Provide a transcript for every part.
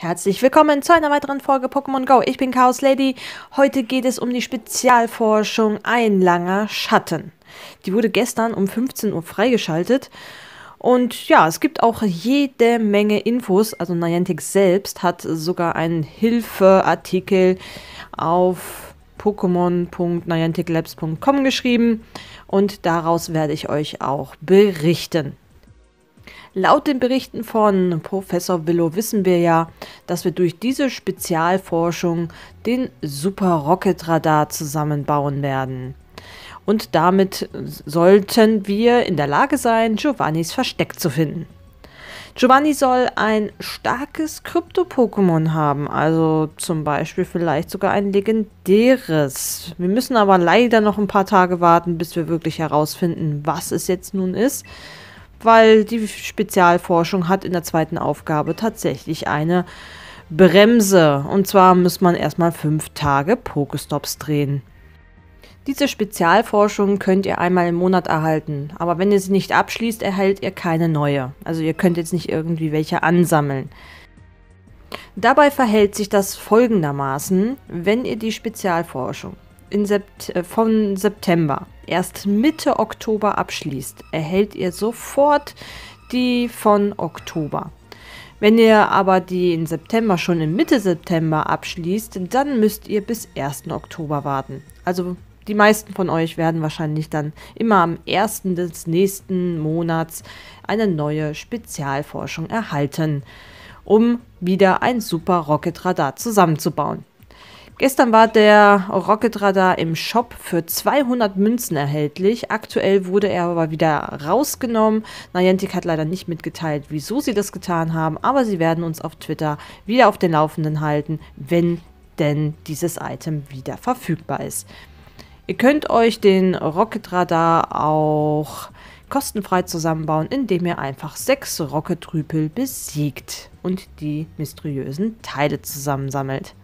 Herzlich willkommen zu einer weiteren Folge Pokémon Go. Ich bin Chaos Lady. Heute geht es um die Spezialforschung Ein langer Schatten. Die wurde gestern um 15 Uhr freigeschaltet. Und ja, es gibt auch jede Menge Infos. Also Niantic selbst hat sogar einen Hilfeartikel auf pokémon.nianticlabs.com geschrieben. Und daraus werde ich euch auch berichten. Laut den Berichten von Professor Willow wissen wir ja, dass wir durch diese Spezialforschung den Super Rocket Radar zusammenbauen werden. Und damit sollten wir in der Lage sein, Giovannis Versteck zu finden. Giovanni soll ein starkes Krypto-Pokémon haben, also zum Beispiel vielleicht sogar ein legendäres. Wir müssen aber leider noch ein paar Tage warten, bis wir wirklich herausfinden, was es jetzt nun ist weil die Spezialforschung hat in der zweiten Aufgabe tatsächlich eine Bremse. Und zwar muss man erstmal fünf Tage Pokestops drehen. Diese Spezialforschung könnt ihr einmal im Monat erhalten, aber wenn ihr sie nicht abschließt, erhält ihr keine neue. Also ihr könnt jetzt nicht irgendwie welche ansammeln. Dabei verhält sich das folgendermaßen, wenn ihr die Spezialforschung Sept äh, von September erst Mitte Oktober abschließt, erhält ihr sofort die von Oktober. Wenn ihr aber die in September schon in Mitte September abschließt, dann müsst ihr bis 1. Oktober warten. Also die meisten von euch werden wahrscheinlich dann immer am 1. des nächsten Monats eine neue Spezialforschung erhalten, um wieder ein Super Rocket Radar zusammenzubauen. Gestern war der Rocket Radar im Shop für 200 Münzen erhältlich. Aktuell wurde er aber wieder rausgenommen. Niantic hat leider nicht mitgeteilt, wieso sie das getan haben, aber sie werden uns auf Twitter wieder auf den Laufenden halten, wenn denn dieses Item wieder verfügbar ist. Ihr könnt euch den Rocket Radar auch kostenfrei zusammenbauen, indem ihr einfach sechs Rocket-Rüpel besiegt und die mysteriösen Teile zusammensammelt.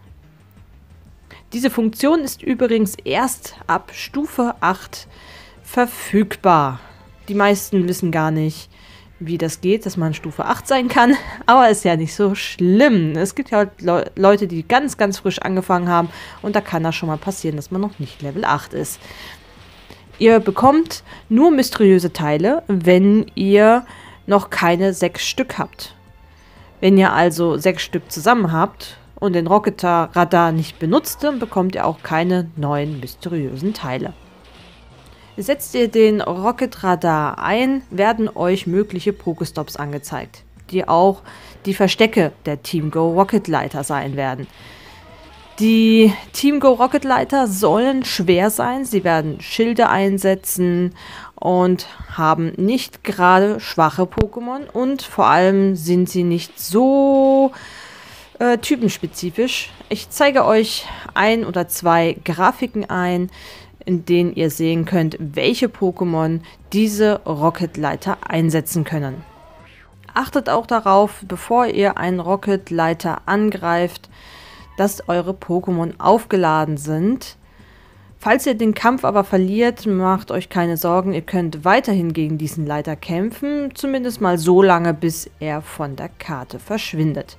Diese Funktion ist übrigens erst ab Stufe 8 verfügbar. Die meisten wissen gar nicht, wie das geht, dass man Stufe 8 sein kann, aber ist ja nicht so schlimm. Es gibt ja halt Le Leute, die ganz, ganz frisch angefangen haben und da kann das schon mal passieren, dass man noch nicht Level 8 ist. Ihr bekommt nur mysteriöse Teile, wenn ihr noch keine sechs Stück habt. Wenn ihr also sechs Stück zusammen habt und den Rocket-Radar nicht benutzt, dann bekommt ihr auch keine neuen mysteriösen Teile. Setzt ihr den Rocket-Radar ein, werden euch mögliche Pokestops angezeigt, die auch die Verstecke der Team Go Rocket Leiter sein werden. Die Team Go Rocket Leiter sollen schwer sein, sie werden Schilde einsetzen und haben nicht gerade schwache Pokémon und vor allem sind sie nicht so äh, typenspezifisch. Ich zeige euch ein oder zwei Grafiken ein, in denen ihr sehen könnt, welche Pokémon diese Rocket-Leiter einsetzen können. Achtet auch darauf, bevor ihr einen Rocket-Leiter angreift, dass eure Pokémon aufgeladen sind. Falls ihr den Kampf aber verliert, macht euch keine Sorgen, ihr könnt weiterhin gegen diesen Leiter kämpfen, zumindest mal so lange, bis er von der Karte verschwindet.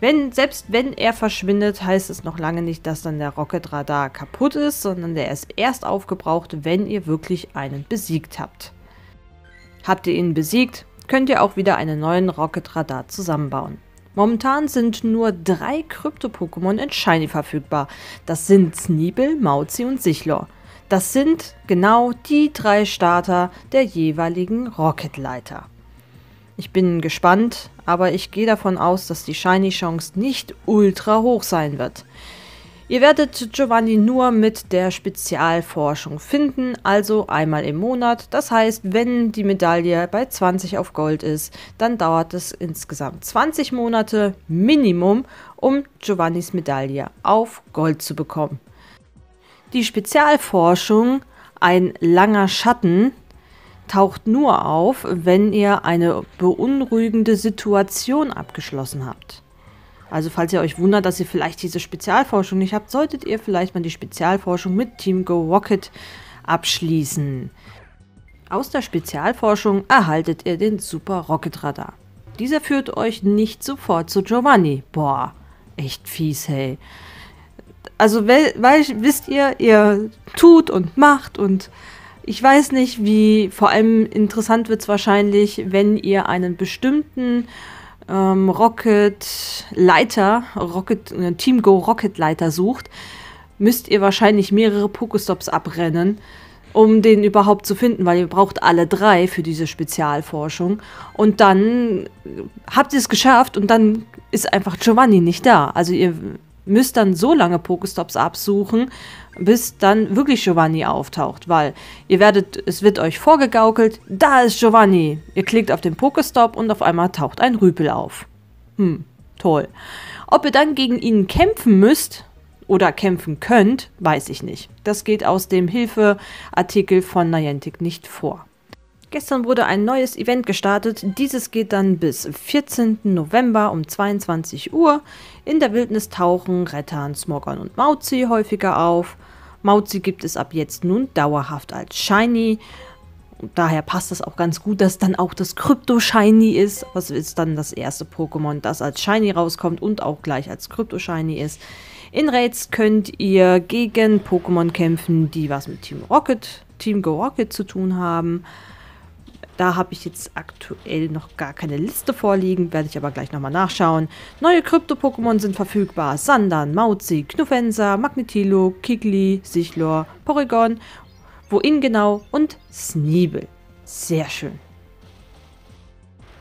Wenn, selbst wenn er verschwindet, heißt es noch lange nicht, dass dann der Rocket Radar kaputt ist, sondern der ist erst aufgebraucht, wenn ihr wirklich einen besiegt habt. Habt ihr ihn besiegt, könnt ihr auch wieder einen neuen Rocket Radar zusammenbauen. Momentan sind nur drei Krypto-Pokémon in Shiny verfügbar. Das sind Sneeble, Mauzi und Sichlor. Das sind genau die drei Starter der jeweiligen Rocket-Leiter. Ich bin gespannt, aber ich gehe davon aus, dass die Shiny-Chance nicht ultra hoch sein wird. Ihr werdet Giovanni nur mit der Spezialforschung finden, also einmal im Monat. Das heißt, wenn die Medaille bei 20 auf Gold ist, dann dauert es insgesamt 20 Monate Minimum, um Giovannis Medaille auf Gold zu bekommen. Die Spezialforschung, ein langer Schatten, taucht nur auf, wenn ihr eine beunruhigende Situation abgeschlossen habt. Also falls ihr euch wundert, dass ihr vielleicht diese Spezialforschung nicht habt, solltet ihr vielleicht mal die Spezialforschung mit Team Go Rocket abschließen. Aus der Spezialforschung erhaltet ihr den Super Rocket Radar. dieser führt euch nicht sofort zu Giovanni. Boah, echt fies, hey. Also, weil, weil wisst ihr, ihr tut und macht und ich weiß nicht, wie, vor allem interessant wird es wahrscheinlich, wenn ihr einen bestimmten ähm, Rocket-Leiter, Rocket, äh, Team Go Rocket-Leiter sucht, müsst ihr wahrscheinlich mehrere Pokestops abrennen, um den überhaupt zu finden, weil ihr braucht alle drei für diese Spezialforschung. Und dann habt ihr es geschafft und dann ist einfach Giovanni nicht da. Also ihr müsst dann so lange Pokestops absuchen, bis dann wirklich Giovanni auftaucht, weil ihr werdet, es wird euch vorgegaukelt, da ist Giovanni. Ihr klickt auf den Pokestop und auf einmal taucht ein Rüpel auf. Hm, toll. Ob ihr dann gegen ihn kämpfen müsst oder kämpfen könnt, weiß ich nicht. Das geht aus dem Hilfeartikel von Niantic nicht vor. Gestern wurde ein neues Event gestartet. Dieses geht dann bis 14. November um 22 Uhr. In der Wildnis tauchen Rettern, Smoggern und Mauzi häufiger auf. Mauzi gibt es ab jetzt nun dauerhaft als Shiny. Und daher passt es auch ganz gut, dass dann auch das Krypto-Shiny ist. Was ist dann das erste Pokémon, das als Shiny rauskommt und auch gleich als Krypto-Shiny ist. In Raids könnt ihr gegen Pokémon kämpfen, die was mit Team Rocket, Team Go Rocket zu tun haben. Da habe ich jetzt aktuell noch gar keine Liste vorliegen, werde ich aber gleich nochmal nachschauen. Neue Krypto-Pokémon sind verfügbar. Sandan, Mauzi, Knuffensa, Magnetilo, Kigli, Sichlor, Porygon, Wohin genau und Sneebel. Sehr schön.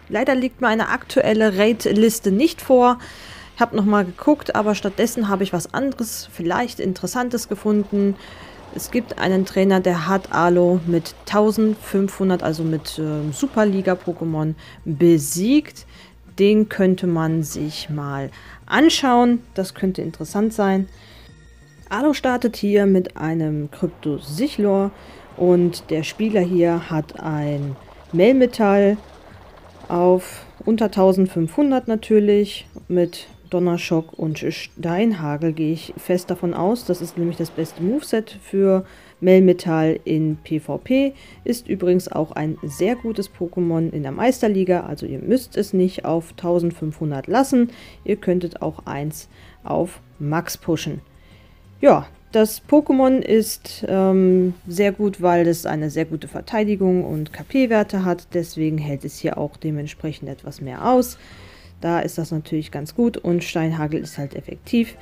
Leider liegt mir eine aktuelle Raid-Liste nicht vor. Ich habe nochmal geguckt, aber stattdessen habe ich was anderes, vielleicht Interessantes gefunden. Es gibt einen Trainer, der hat Alo mit 1500, also mit äh, Superliga-Pokémon besiegt. Den könnte man sich mal anschauen. Das könnte interessant sein. Alo startet hier mit einem Krypto-Sichlor und der Spieler hier hat ein Melmetall auf unter 1500 natürlich mit Donnerschock und Steinhagel gehe ich fest davon aus. Das ist nämlich das beste Moveset für Melmetall in PvP. Ist übrigens auch ein sehr gutes Pokémon in der Meisterliga. Also ihr müsst es nicht auf 1500 lassen. Ihr könntet auch eins auf Max pushen. Ja, das Pokémon ist ähm, sehr gut, weil es eine sehr gute Verteidigung und KP-Werte hat. Deswegen hält es hier auch dementsprechend etwas mehr aus. Da ist das natürlich ganz gut und Steinhagel ist halt effektiv.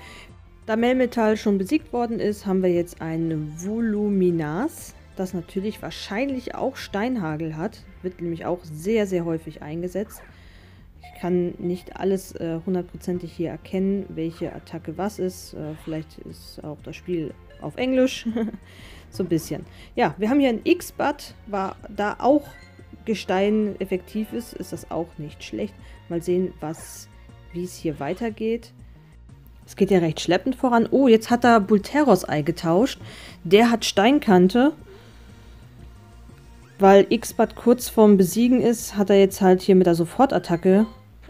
Da Melmetall schon besiegt worden ist, haben wir jetzt ein Voluminas, das natürlich wahrscheinlich auch Steinhagel hat. Wird nämlich auch sehr, sehr häufig eingesetzt. Ich kann nicht alles äh, hundertprozentig hier erkennen, welche Attacke was ist. Äh, vielleicht ist auch das Spiel auf Englisch. so ein bisschen. Ja, wir haben hier ein X-Bud, war da auch Gestein effektiv ist, ist das auch nicht schlecht. Mal sehen, was, wie es hier weitergeht. Es geht ja recht schleppend voran. Oh, jetzt hat er Bulteros-Ei getauscht. Der hat Steinkante. Weil X-Bad kurz vorm Besiegen ist, hat er jetzt halt hier mit der Sofortattacke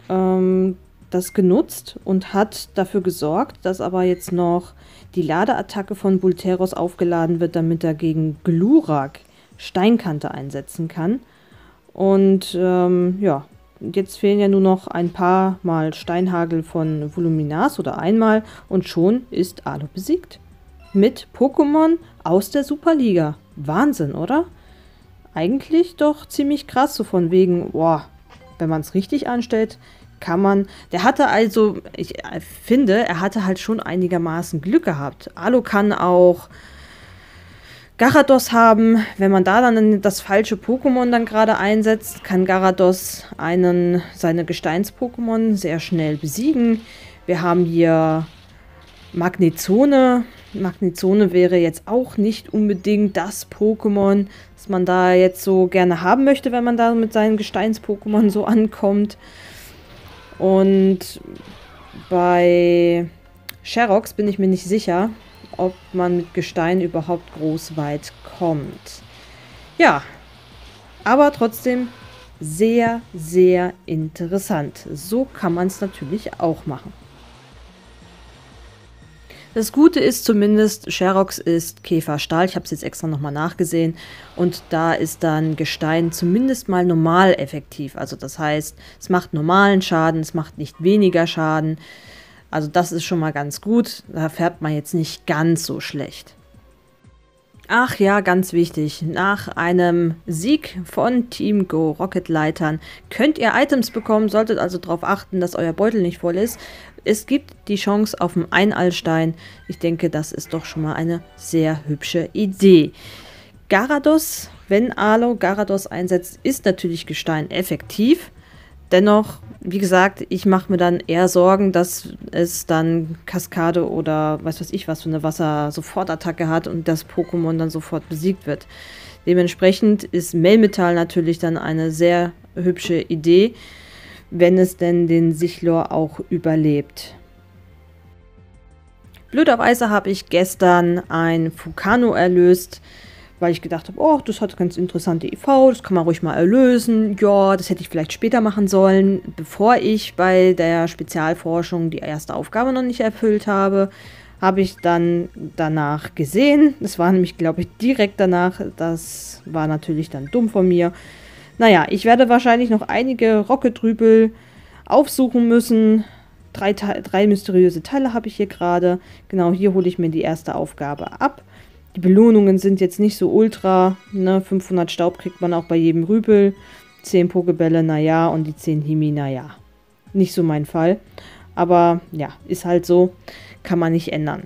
ähm, das genutzt und hat dafür gesorgt, dass aber jetzt noch die Ladeattacke von Bulteros aufgeladen wird, damit er gegen Glurak Steinkante einsetzen kann. Und ähm, ja, jetzt fehlen ja nur noch ein paar Mal Steinhagel von Voluminas oder einmal und schon ist Alo besiegt. Mit Pokémon aus der Superliga. Wahnsinn, oder? Eigentlich doch ziemlich krass, so von wegen, boah, wenn man es richtig anstellt, kann man. Der hatte also, ich finde, er hatte halt schon einigermaßen Glück gehabt. Alo kann auch Garados haben. Wenn man da dann das falsche Pokémon dann gerade einsetzt, kann Garados einen seine Gesteins-Pokémon sehr schnell besiegen. Wir haben hier Magnezone. Magnezone wäre jetzt auch nicht unbedingt das Pokémon, das man da jetzt so gerne haben möchte, wenn man da mit seinen Gesteins-Pokémon so ankommt. Und bei Sherox bin ich mir nicht sicher ob man mit Gestein überhaupt groß weit kommt. Ja, aber trotzdem sehr, sehr interessant. So kann man es natürlich auch machen. Das Gute ist zumindest, Sherox ist Käferstahl. Ich habe es jetzt extra nochmal nachgesehen. Und da ist dann Gestein zumindest mal normal effektiv. Also das heißt, es macht normalen Schaden, es macht nicht weniger Schaden. Also das ist schon mal ganz gut. Da färbt man jetzt nicht ganz so schlecht. Ach ja, ganz wichtig. Nach einem Sieg von Team Go Rocket Leitern könnt ihr Items bekommen, solltet also darauf achten, dass euer Beutel nicht voll ist. Es gibt die Chance auf einen Einallstein. Ich denke, das ist doch schon mal eine sehr hübsche Idee. Garados, wenn Alo Garados einsetzt, ist natürlich Gestein effektiv. Dennoch, wie gesagt, ich mache mir dann eher Sorgen, dass es dann Kaskade oder weiß was ich was für eine Wasser-Sofortattacke hat und das Pokémon dann sofort besiegt wird. Dementsprechend ist Melmetall natürlich dann eine sehr hübsche Idee, wenn es denn den Sichlor auch überlebt. Blöderweise habe ich gestern ein Fukano erlöst weil ich gedacht habe, oh, das hat ganz interessante EV, das kann man ruhig mal erlösen. Ja, das hätte ich vielleicht später machen sollen, bevor ich bei der Spezialforschung die erste Aufgabe noch nicht erfüllt habe. Habe ich dann danach gesehen. Das war nämlich, glaube ich, direkt danach. Das war natürlich dann dumm von mir. Naja, ich werde wahrscheinlich noch einige Rocketrübel aufsuchen müssen. Drei, drei mysteriöse Teile habe ich hier gerade. Genau, hier hole ich mir die erste Aufgabe ab. Die Belohnungen sind jetzt nicht so ultra. Ne? 500 Staub kriegt man auch bei jedem Rüpel. 10 Pokebälle, naja. Und die 10 Himi, naja. Nicht so mein Fall. Aber ja, ist halt so. Kann man nicht ändern.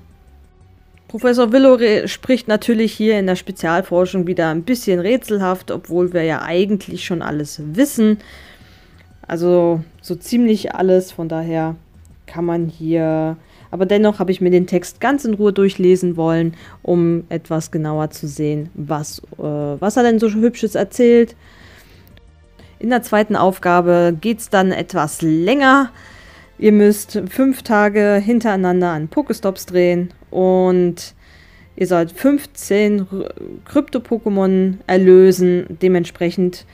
Professor Willow spricht natürlich hier in der Spezialforschung wieder ein bisschen rätselhaft, obwohl wir ja eigentlich schon alles wissen. Also so ziemlich alles. Von daher kann man hier aber dennoch habe ich mir den Text ganz in Ruhe durchlesen wollen, um etwas genauer zu sehen, was, äh, was er denn so hübsches erzählt. In der zweiten Aufgabe geht es dann etwas länger. Ihr müsst fünf Tage hintereinander an Pokestops drehen und ihr sollt 15 Krypto-Pokémon erlösen. Dementsprechend,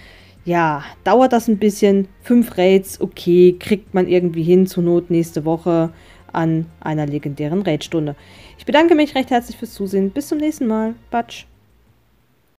ja, dauert das ein bisschen. Fünf Raids, okay, kriegt man irgendwie hin, zur Not nächste Woche an einer legendären Raidstunde. Ich bedanke mich recht herzlich fürs Zusehen. Bis zum nächsten Mal. Batsch.